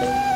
Thank you.